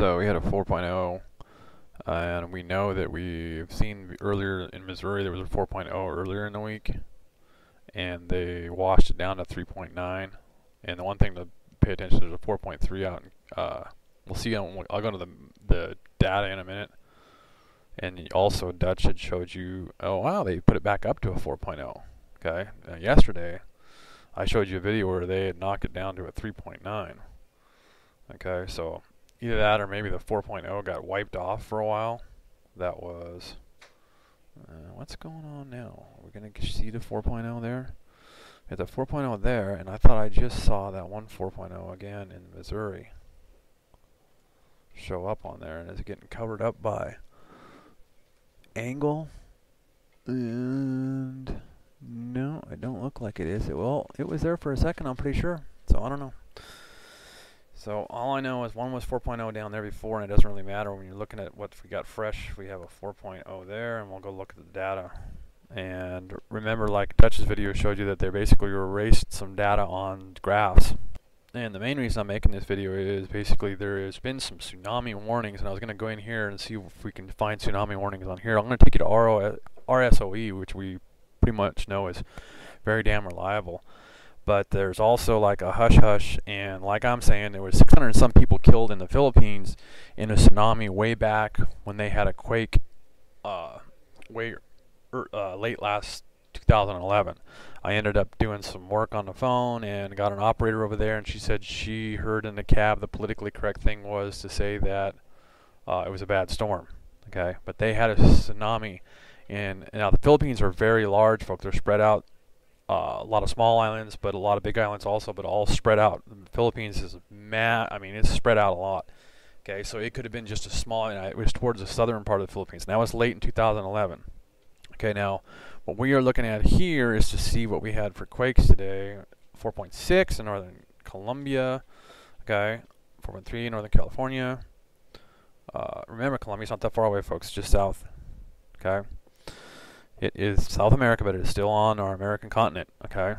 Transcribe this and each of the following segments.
So we had a 4.0, uh, and we know that we've seen earlier in Missouri there was a 4.0 earlier in the week, and they washed it down to 3.9. And the one thing to pay attention to is a 4.3 out. Uh, we'll see. I'll go to the the data in a minute. And also Dutch had showed you. Oh wow, they put it back up to a 4.0. Okay, yesterday I showed you a video where they had knocked it down to a 3.9. Okay, so either that or maybe the 4.0 got wiped off for a while. That was. Uh, what's going on now? We're we going to see the 4.0 there? We the 4.0 there, and I thought I just saw that one 4.0 again in Missouri show up on there, and it's getting covered up by angle. And no, it don't look like it is. It well, it was there for a second. I'm pretty sure. So I don't know. So all I know is one was 4.0 down there before, and it doesn't really matter when you're looking at what we got fresh. We have a 4.0 there, and we'll go look at the data. And remember, like Dutch's video showed you that they basically erased some data on graphs. And the main reason I'm making this video is basically there has been some tsunami warnings, and I was going to go in here and see if we can find tsunami warnings on here. I'm going to take you to RSOE, which we pretty much know is very damn reliable but there's also like a hush hush and like i'm saying there was 600 and some people killed in the philippines in a tsunami way back when they had a quake uh, way er, uh, late last 2011 i ended up doing some work on the phone and got an operator over there and she said she heard in the cab the politically correct thing was to say that uh, it was a bad storm okay? But they had a tsunami and now the philippines are very large folks. They're spread out uh, a lot of small islands, but a lot of big islands also, but all spread out. The Philippines is mad. I mean, it's spread out a lot. Okay, so it could have been just a small. It was towards the southern part of the Philippines. Now it's late in 2011. Okay, now what we are looking at here is to see what we had for quakes today. 4.6 in northern Colombia. Okay, 4.3 in northern California. Uh, remember, Colombia's not that far away, folks. Just south. Okay. It is South America, but it is still on our American continent, okay?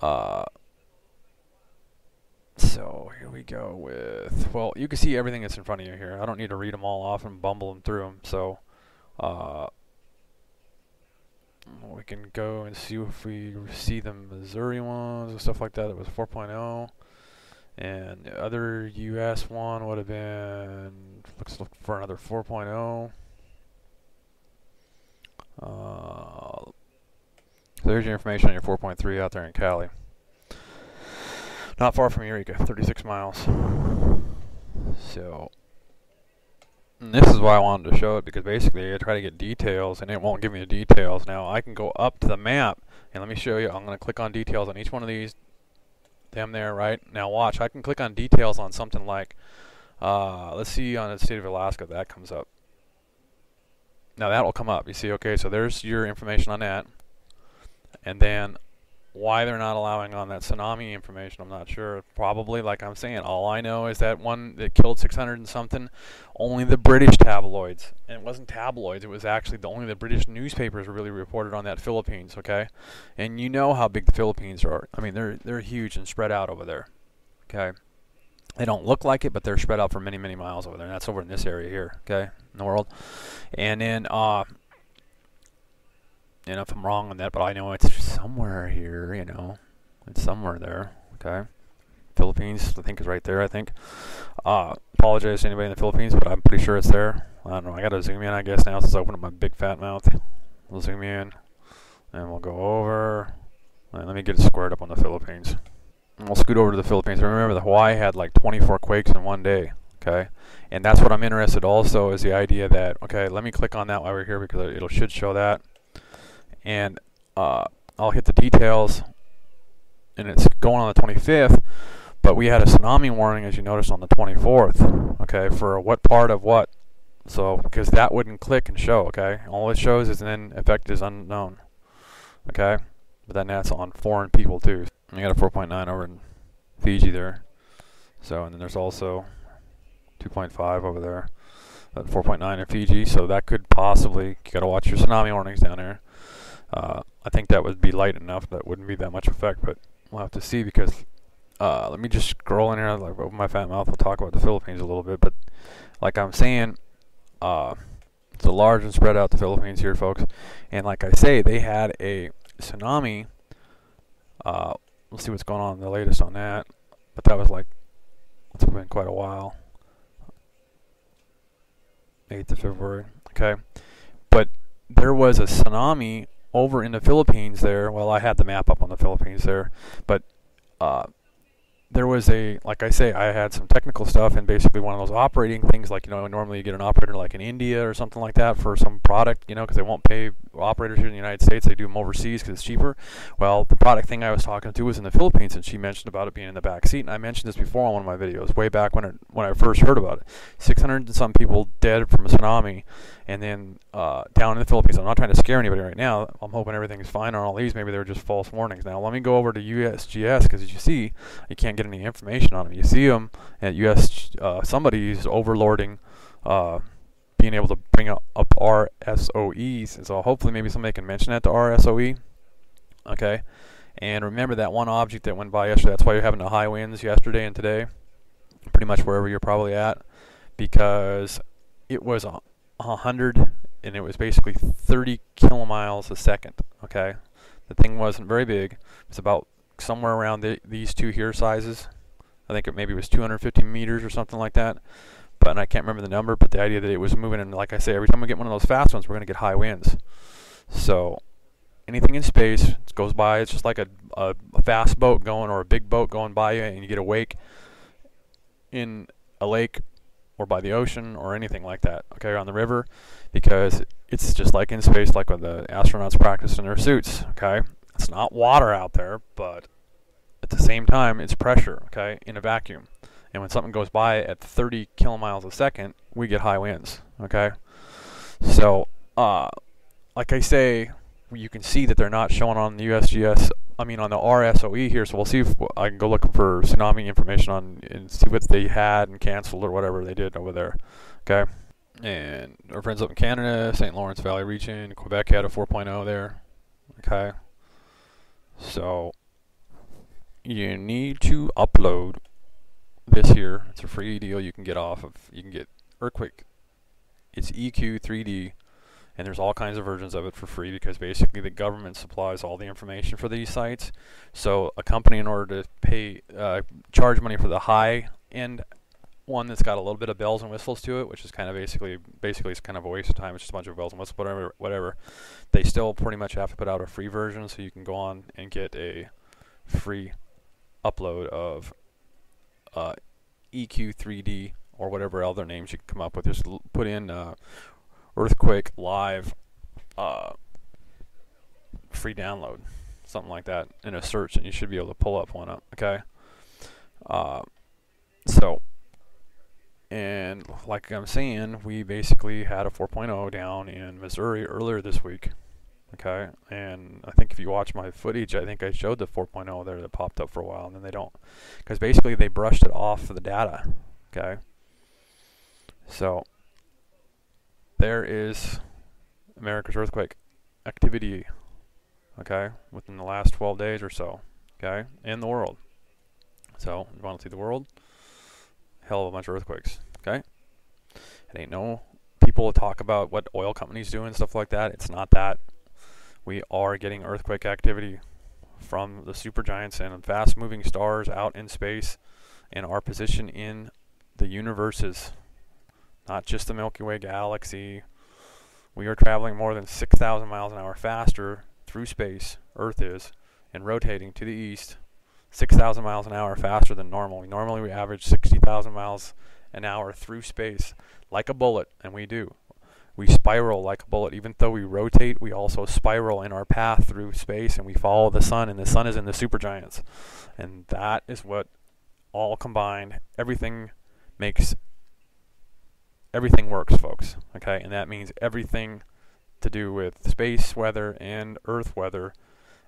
Uh, so here we go with, well, you can see everything that's in front of you here. I don't need to read them all off and bumble them through them. So uh, we can go and see if we see the Missouri ones and stuff like that. It was 4.0. And the other US one would have been, let's look for another 4.0. Uh, so there's your information on your 4.3 out there in Cali. Not far from Eureka, 36 miles. So, this is why I wanted to show it because basically I try to get details and it won't give me the details. Now I can go up to the map and let me show you. I'm going to click on details on each one of these. Them there, right? Now watch. I can click on details on something like, uh, let's see on the state of Alaska. That comes up. Now that will come up. You see, okay, so there's your information on that. And then why they're not allowing on that tsunami information, I'm not sure. Probably, like I'm saying, all I know is that one that killed 600 and something, only the British tabloids, and it wasn't tabloids, it was actually the only the British newspapers really reported on that Philippines, okay? And you know how big the Philippines are. I mean, they're they're huge and spread out over there, okay? They don't look like it, but they're spread out for many, many miles over there. And that's over in this area here, okay, in the world. And then, uh, and if I'm wrong on that, but I know it's somewhere here, you know, it's somewhere there, okay. Philippines, I think is right there. I think. Uh, apologize to anybody in the Philippines, but I'm pretty sure it's there. I don't know. I gotta zoom in, I guess now since I opened up my big fat mouth. We'll zoom in, and we'll go over. And let me get it squared up on the Philippines we'll scoot over to the Philippines. Remember, the Hawaii had like 24 quakes in one day. Okay, and that's what I'm interested. Also, is the idea that okay, let me click on that while we're here because it should show that, and uh, I'll hit the details, and it's going on the 25th. But we had a tsunami warning, as you noticed, on the 24th. Okay, for what part of what? So because that wouldn't click and show. Okay, all it shows is then effect is unknown. Okay, but then that's on foreign people too. I got a 4.9 over in Fiji there. So, and then there's also 2.5 over there. 4.9 in Fiji, so that could possibly, you got to watch your tsunami warnings down there. Uh, I think that would be light enough that wouldn't be that much effect, but we'll have to see because uh, let me just scroll in here. Like open my fat mouth. We'll talk about the Philippines a little bit, but like I'm saying, uh, it's a large and spread out the Philippines here, folks. And like I say, they had a tsunami. Let's see what's going on. The latest on that, but that was like it's been quite a while. 8th of February. Okay, but there was a tsunami over in the Philippines there. Well, I had the map up on the Philippines there, but uh, there was a like I say, I had some technical stuff and basically one of those operating things like you know normally you get an operator like in India or something like that for some product you know because they won't pay operators here in the United States they do them overseas because it's cheaper. Well, the product thing I was talking to was in the Philippines and she mentioned about it being in the back seat and I mentioned this before on one of my videos way back when it, when I first heard about it. 600 and some people dead from a tsunami and then uh, down in the Philippines. I'm not trying to scare anybody right now. I'm hoping everything's fine on all these. Maybe they're just false warnings. Now let me go over to USGS because as you see, you can't get any information on them. You see them at US. Uh, somebody's overlording, uh, being able to bring up, up RSOEs. And so hopefully maybe somebody can mention that to RSOE. Okay. And remember that one object that went by yesterday. That's why you're having the high winds yesterday and today. Pretty much wherever you're probably at, because it was a 100 and it was basically 30 kilomiles a second. Okay, the thing wasn't very big. It's about somewhere around the, these two here sizes. I think it maybe was 250 meters or something like that. But I can't remember the number. But the idea that it was moving, and like I say, every time we get one of those fast ones, we're going to get high winds. So anything in space goes by. It's just like a, a, a fast boat going or a big boat going by you, and you get a wake in a lake or by the ocean or anything like that, okay, on the river, because it's just like in space, like when the astronauts practice in their suits, okay? It's not water out there, but at the same time, it's pressure, okay, in a vacuum. And when something goes by at 30 kilomiles a second, we get high winds, okay? So, uh, like I say, you can see that they're not showing on the USGS I mean, on the RSOE here, so we'll see if I can go look for tsunami information on and see what they had and canceled or whatever they did over there. Okay. And our friends up in Canada, St. Lawrence Valley region, Quebec had a 4.0 there. Okay. So you need to upload this here. It's a free deal you can get off of. You can get Earthquake. It's EQ 3D and there's all kinds of versions of it for free because basically the government supplies all the information for these sites. So a company, in order to pay, uh, charge money for the high end one that's got a little bit of bells and whistles to it, which is kind of basically basically it's kind of a waste of time. It's just a bunch of bells and whistles, whatever, whatever. They still pretty much have to put out a free version, so you can go on and get a free upload of uh, EQ3D or whatever other names you can come up with. Just put in uh, Earthquake Live uh, free download, something like that, in a search, and you should be able to pull up one up. Okay. Uh, so, and like I'm saying, we basically had a 4.0 down in Missouri earlier this week. Okay, and I think if you watch my footage, I think I showed the 4.0 there that popped up for a while, and then they don't, because basically they brushed it off the data. Okay. So there is America's earthquake activity, okay, within the last 12 days or so, okay, in the world. So, you want to see the world? Hell of a bunch of earthquakes, okay? It ain't no people talk about what oil companies do and stuff like that. It's not that. We are getting earthquake activity from the supergiants and fast moving stars out in space and our position in the universes not just the Milky Way galaxy. We are traveling more than 6,000 miles an hour faster through space, Earth is, and rotating to the east 6,000 miles an hour faster than normal. Normally we average 60,000 miles an hour through space like a bullet, and we do. We spiral like a bullet. Even though we rotate, we also spiral in our path through space and we follow the sun, and the sun is in the supergiants. And that is what all combined, everything makes everything works, folks. Okay, and that means everything to do with space weather and Earth weather,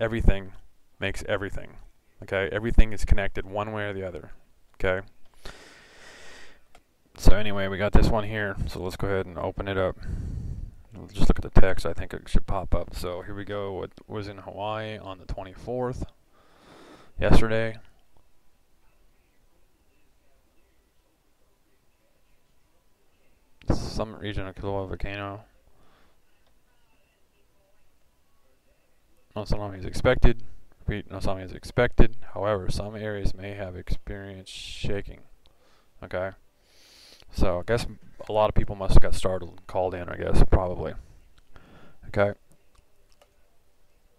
everything makes everything. Okay, everything is connected one way or the other. Okay. So anyway, we got this one here. So let's go ahead and open it up. We'll just look at the text. I think it should pop up. So here we go. What was in Hawaii on the 24th yesterday. Summit region of Kilauea volcano. Not so long as expected. Repeat, no tsunami is expected. However, some areas may have experienced shaking. Okay. So I guess a lot of people must have got startled and called in, I guess, probably. Okay.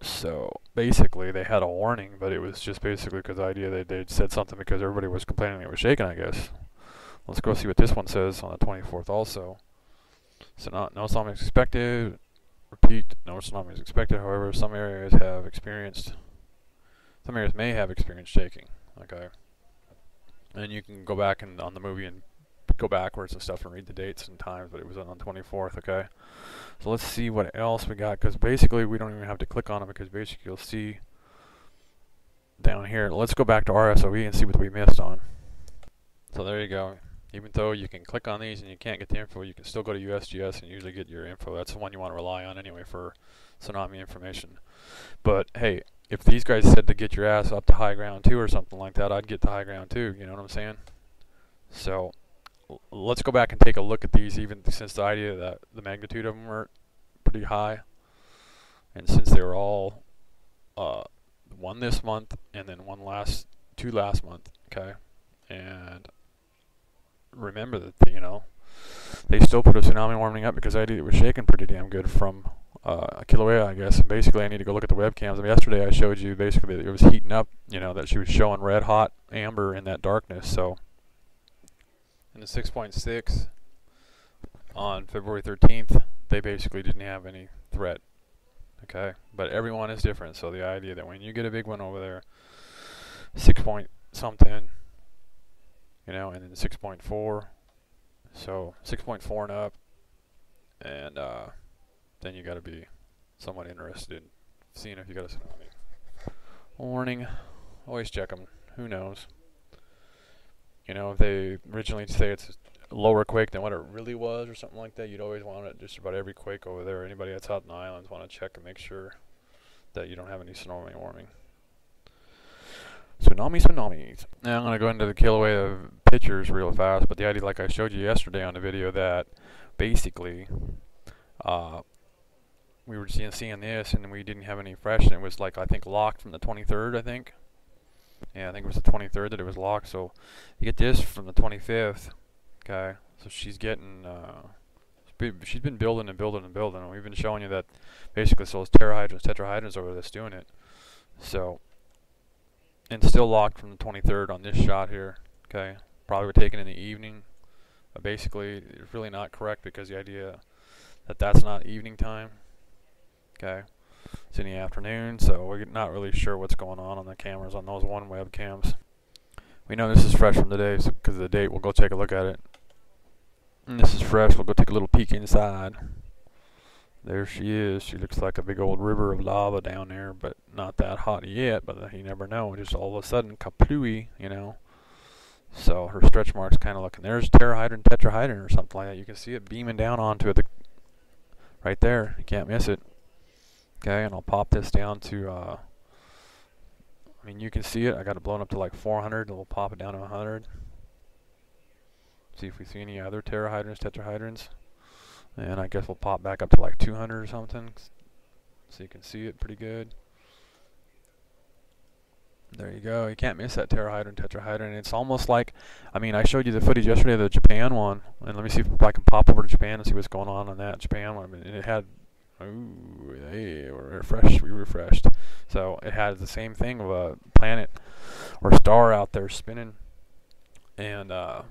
So basically, they had a warning, but it was just basically because the idea that they'd said something because everybody was complaining it was shaking, I guess. Let's go see what this one says on the 24th also. So not, no tsunami is expected. Repeat, no tsunami is expected. However, some areas have experienced, some areas may have experienced shaking. Okay. And you can go back and on the movie and go backwards and stuff and read the dates and times, but it was on the 24th, okay? So let's see what else we got, because basically we don't even have to click on it, because basically you'll see down here. Let's go back to RSOE and see what we missed on. So there you go. Even though you can click on these and you can't get the info, you can still go to USGS and usually get your info. That's the one you want to rely on anyway for tsunami information. But hey, if these guys said to get your ass up to high ground too or something like that, I'd get to high ground too. You know what I'm saying? So let's go back and take a look at these, even since the idea that the magnitude of them were pretty high, and since they were all uh, one this month and then one last, two last month, okay, and remember that you know they still put a tsunami warning up because I it was shaking pretty damn good from uh, Kilauea, I guess. Basically, I need to go look at the webcams. I mean, yesterday I showed you basically that it was heating up, you know, that she was showing red hot amber in that darkness. So in the 6.6 on February 13th, they basically didn't have any threat. Okay, but everyone is different. So the idea that when you get a big one over there, 6 point something, you know, and then 6.4, so 6.4 and up, and uh, then you got to be somewhat interested in seeing if you got a tsunami. Warning, always check them. Who knows? You know, if they originally say it's a lower quake than what it really was or something like that, you'd always want it just about every quake over there. Anybody that's out in the islands want to check and make sure that you don't have any tsunami warming. Tsunami, tsunamis. Now I'm going to go into the Kilauea pictures real fast, but the idea, like I showed you yesterday on the video, that basically uh, we were seeing, seeing this and we didn't have any fresh, and it was like, I think, locked from the 23rd, I think. Yeah, I think it was the 23rd that it was locked. So you get this from the 25th. Okay, so she's getting. Uh, she's been building and building and building, and we've been showing you that basically so it's terahydrons, tetrahydrons over that's doing it. So, and still locked from the 23rd on this shot here. Okay, probably were taken in the evening. Basically, it's really not correct because the idea that that's not evening time. Okay, it's in the afternoon, so we're not really sure what's going on on the cameras on those one webcams. We know this is fresh from today because of the date. We'll go take a look at it. And this is fresh. We'll go take a little peek inside. There she is. She looks like a big old river of lava down there, but not that hot yet. But uh, you never know. Just all of a sudden, kaplooey, you know. So her stretch mark's kind of looking. There's terahydrin, tetrahydrin, or something like that. You can see it beaming down onto it. right there. You can't miss it. Okay, and I'll pop this down to, uh, I mean, you can see it. I got it blown up to like 400, and we'll pop it down to 100. See if we see any other terahydrins, tetrahydrins. And I guess we'll pop back up to like 200 or something. So you can see it pretty good. There you go. You can't miss that terahydrin, tetrahydrin. It's almost like, I mean, I showed you the footage yesterday of the Japan one. And let me see if I can pop over to Japan and see what's going on on that Japan one. I mean, it had Ooh, hey, we're refreshed. We refreshed. So it has the same thing of a planet or star out there spinning, and uh,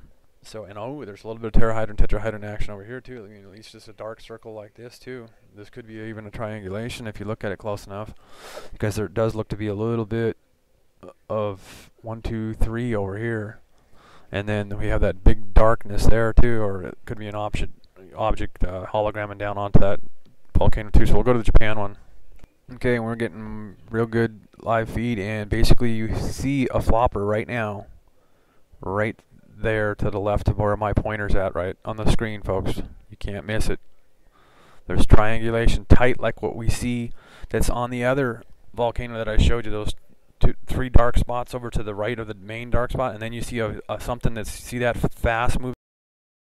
so and oh, there's a little bit of terahydrin, tetrahydrin action over here too. I mean, at least just a dark circle like this too. This could be even a triangulation if you look at it close enough, because there does look to be a little bit of one, two, three over here, and then we have that big darkness there too, or it could be an object object uh, hologramming down onto that Volcano 2, so we'll go to the Japan one. Okay, we're getting real good live feed, and basically you see a flopper right now, right there to the left of where my pointer's at, right on the screen, folks. You can't miss it. There's triangulation tight like what we see that's on the other volcano that I showed you, those two, three dark spots over to the right of the main dark spot, and then you see a, a something that's, see that fast moving